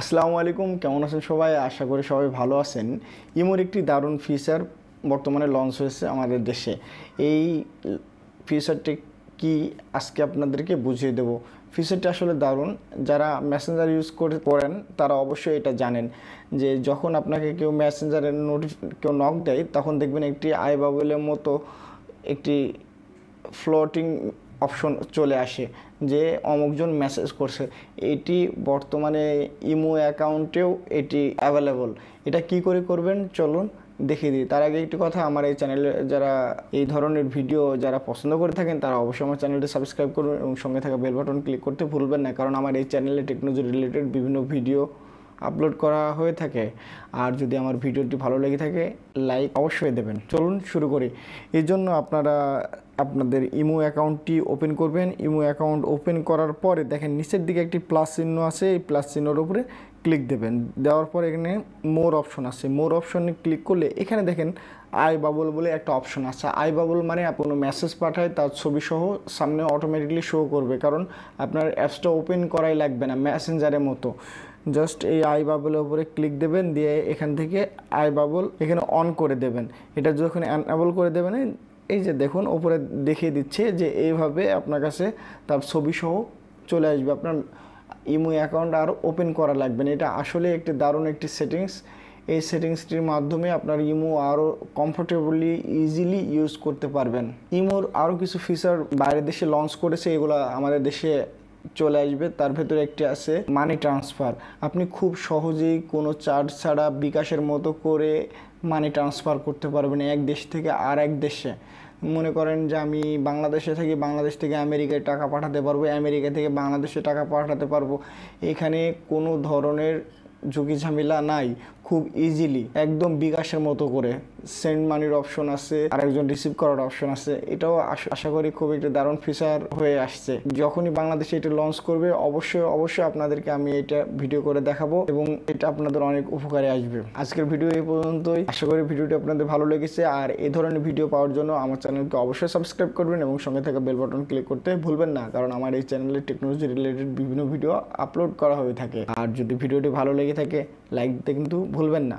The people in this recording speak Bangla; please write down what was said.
আসসালামু আলাইকুম, কেমন আছেন সবাই? আশা করি সবাই ভালো আছেন। ইমোর একটি দারুণ ফিচার বর্তমানে লঞ্চ হয়েছে আমাদের দেশে। এই ফিচারটি কি আজকে আপনাদেরকে বুঝিয়ে দেব। ফিচারটি আসলে দারুণ। যারা মেসেঞ্জার ইউজ করে করেন তারা অবশ্যই এটা জানেন যে যখন আপনাকে কেউ মেসেঞ্জারের নোটিফ কেউ নক দেয়, তখন দেখবেন একটি আই বাবলের মতো একটি ফ্লোটিং অপশন চলে আসে, যে অমুকজন মেসেজ করছে। এটি বর্তমানে ইমো অ্যাকাউন্টেও এটি অ্যাভেলেবল এটা কি করে করবেন? চলুন দেখিয়ে দিই। তার আগে একটি কথা, আমার এই চ্যানেলে যারা এই ধরনের ভিডিও যারা পছন্দ করে থাকেন, তারা অবশ্যই আমার চ্যানেলটি সাবস্ক্রাইব করবেন এবং সঙ্গে থাকা বেল বাটন ক্লিক করতে ভুলবেন না, কারণ আমার এই চ্যানেলে টেকনোলজি রিলেটেড বিভিন্ন ভিডিও আপলোড করা হয়ে থাকে। আর যদি আমার ভিডিওটি ভালো লেগে থাকে লাইক অবশ্যই দেবেন। চলুন শুরু করি। এই জন্য আপনারা আপনাদের ইমো অ্যাকাউন্টটি ওপেন করবেন। ইমো অ্যাকাউন্ট ওপেন করার পরে দেখেন নিচের দিকে একটি প্লাস চিহ্ন আছে, এই প্লাস চিহ্নর উপরে ক্লিক দেবেন। দেওয়ার পর এখানে মোর অপশন আছে। মোর অপশনে ক্লিক করলে এখানে দেখেন আই বাবল বলে একটা অপশন আছে। আই বাবল মানে কোনো মেসেজ পাঠায়, তার ছবি সহ সামনে অটোমেটিকলি শো করবে। কারণ আপনার অ্যাপসটা ওপেন করাই লাগবে না, মেসেঞ্জারের মতো। জাস্ট এই আই বাবলের উপরে ক্লিক দেবেন, দিয়ে এখান থেকে আই বাবল এখানে অন করে দেবেন। এটা যখন অ্যানাবল করে দেবেন এই যে দেখুন, ওপরে দেখিয়ে দিচ্ছে যে এইভাবে আপনার কাছে তার ছবি সহ চলে আসবে। আপনার ইমো অ্যাকাউন্ট আর ওপেন করা লাগবে না। এটা আসলে একটি দারুণ একটি সেটিংস। এই সেটিংসটির মাধ্যমে আপনার ইমো আরও কমফোর্টেবলি ইজিলি ইউজ করতে পারবেন। ইমোর আরও কিছু ফিচার বাইরের দেশে লঞ্চ করেছে, এগুলো আমাদের দেশে চলে আসবে। তার ভেতরে একটি আছে মানি ট্রান্সফার আপনি খুব সহজেই কোনো চার্জ ছাড়া বিকাশের মতো করে মানি ট্রান্সফার করতে পারবেন এক দেশ থেকে আর এক দেশে। মনে করেন যে আমি বাংলাদেশে থাকি, বাংলাদেশ থেকে আমেরিকায় টাকা পাঠাতে পারব, আমেরিকা থেকে বাংলাদেশে টাকা পাঠাতে পারব। এখানে কোনো ধরনের ঝুঁকি ঝামেলা নাই। খুব ইজিলি একদম বিকাশের মতো করে। সেন্ড মানির অপশন আছে, আরেকজন রিসিভ করার অপশন আছে। এটাও আশ- করি খুব একটা দারুণ ফিচার হয়ে আসছে। যখনই বাংলাদেশে এটা লঞ্চ করবে, অবশ্যই অবশ্যই আপনাদেরকে আমি এটা ভিডিও করে দেখাবো এবং এটা আপনাদের অনেক উপকারে আসবে। আজকের ভিডিও এই পর্যন্তই। আশা করি ভিডিওটি আপনাদের ভালো লেগেছে। আর এই ধরনের ভিডিও পাওয়ার জন্য আমার চ্যানেলকে অবশ্যই সাবস্ক্রাইব করবেন এবং সঙ্গে থাকা বেল বাটন ক্লিক করতে ভুলবেন না, কারণ আমার এই চ্যানেলে টেকনোলজি রিলেটেড বিভিন্ন ভিডিও আপলোড করা হয়ে থাকে। আর যদি ভিডিওটি ভালো লেগে থাকে লাইক দিতে কিন্তু ভুলবেন না।